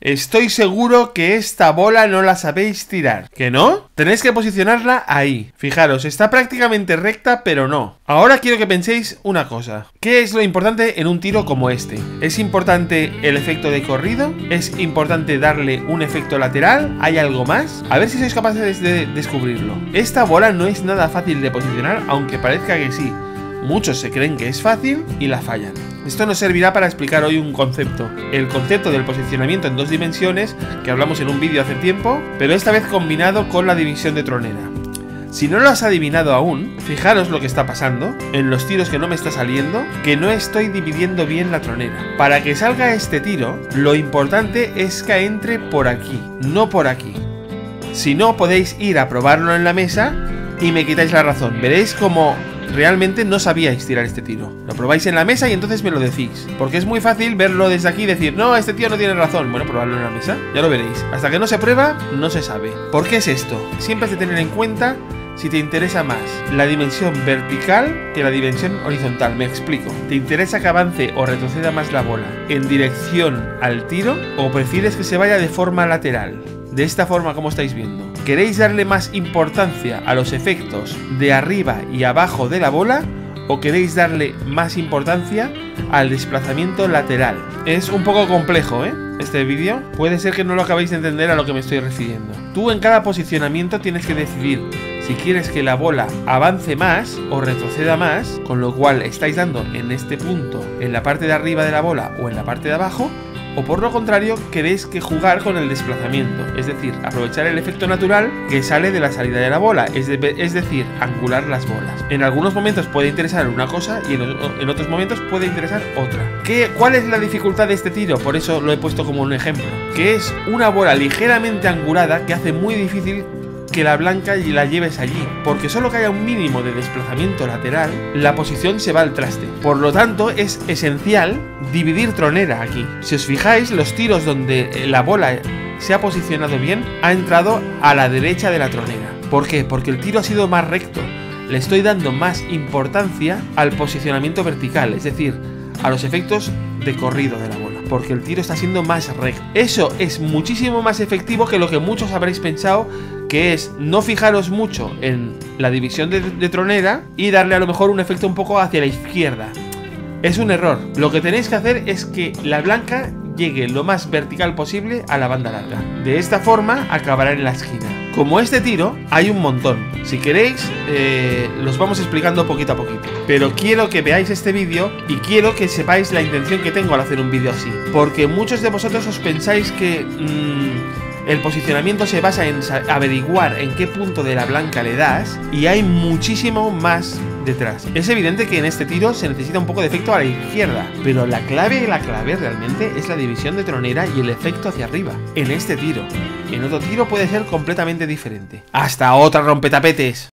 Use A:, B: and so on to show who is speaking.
A: Estoy seguro que esta bola no la sabéis tirar. ¿Que no? Tenéis que posicionarla ahí. Fijaros, está prácticamente recta, pero no. Ahora quiero que penséis una cosa. ¿Qué es lo importante en un tiro como este? ¿Es importante el efecto de corrido? ¿Es importante darle un efecto lateral? ¿Hay algo más? A ver si sois capaces de descubrirlo. Esta bola no es nada fácil de posicionar, aunque parezca que sí. Muchos se creen que es fácil y la fallan. Esto nos servirá para explicar hoy un concepto, el concepto del posicionamiento en dos dimensiones que hablamos en un vídeo hace tiempo, pero esta vez combinado con la división de tronera. Si no lo has adivinado aún, fijaros lo que está pasando, en los tiros que no me está saliendo, que no estoy dividiendo bien la tronera. Para que salga este tiro, lo importante es que entre por aquí, no por aquí. Si no, podéis ir a probarlo en la mesa y me quitáis la razón. Veréis como realmente no sabíais tirar este tiro. Lo probáis en la mesa y entonces me lo decís. Porque es muy fácil verlo desde aquí y decir, no, este tío no tiene razón. Bueno, probarlo en la mesa, ya lo veréis. Hasta que no se prueba, no se sabe. ¿Por qué es esto? Siempre has de tener en cuenta si te interesa más la dimensión vertical que la dimensión horizontal. Me explico. ¿Te interesa que avance o retroceda más la bola en dirección al tiro o prefieres que se vaya de forma lateral? De esta forma como estáis viendo. ¿Queréis darle más importancia a los efectos de arriba y abajo de la bola o queréis darle más importancia al desplazamiento lateral? Es un poco complejo, ¿eh? Este vídeo puede ser que no lo acabéis de entender a lo que me estoy refiriendo. Tú en cada posicionamiento tienes que decidir si quieres que la bola avance más o retroceda más, con lo cual estáis dando en este punto en la parte de arriba de la bola o en la parte de abajo, o por lo contrario queréis que jugar con el desplazamiento, es decir, aprovechar el efecto natural que sale de la salida de la bola, es, decir, angular las bolas. En algunos momentos puede interesar una cosa y en, otros momentos puede interesar otra. ¿Qué, ¿Cuál es la dificultad de este tiro? Por eso lo he puesto como un ejemplo, que es una bola ligeramente angulada que hace muy difícil que la blanca y la lleves allí, porque solo que haya un mínimo de desplazamiento lateral, la posición se va al traste. Por lo tanto, es esencial dividir tronera aquí. Si os fijáis, los tiros donde la bola se ha posicionado bien, ha entrado a la derecha de la tronera. ¿Por qué? Porque el tiro ha sido más recto. Le estoy dando más importancia al posicionamiento vertical, es decir, a los efectos de corrido de la bola, porque el tiro está siendo más recto. Eso es muchísimo más efectivo que lo que muchos habréis pensado que es no fijaros mucho en la división de, tronera y darle a lo mejor un efecto un poco hacia la izquierda. Es un error. Lo que tenéis que hacer es que la blanca llegue lo más vertical posible a la banda larga. De esta forma acabará en la esquina. Como este tiro, hay un montón. Si queréis, eh, los vamos explicando poquito a poquito. Pero quiero que veáis este vídeo y quiero que sepáis la intención que tengo al hacer un vídeo así. Porque muchos de vosotros os pensáis que... Mm, el posicionamiento se basa en averiguar en qué punto de la blanca le das y hay muchísimo más detrás. Es evidente que en este tiro se necesita un poco de efecto a la izquierda, pero la clave la clave realmente es la división de tronera y el efecto hacia arriba. En este tiro. En otro tiro puede ser completamente diferente. Hasta otra rompetapetes.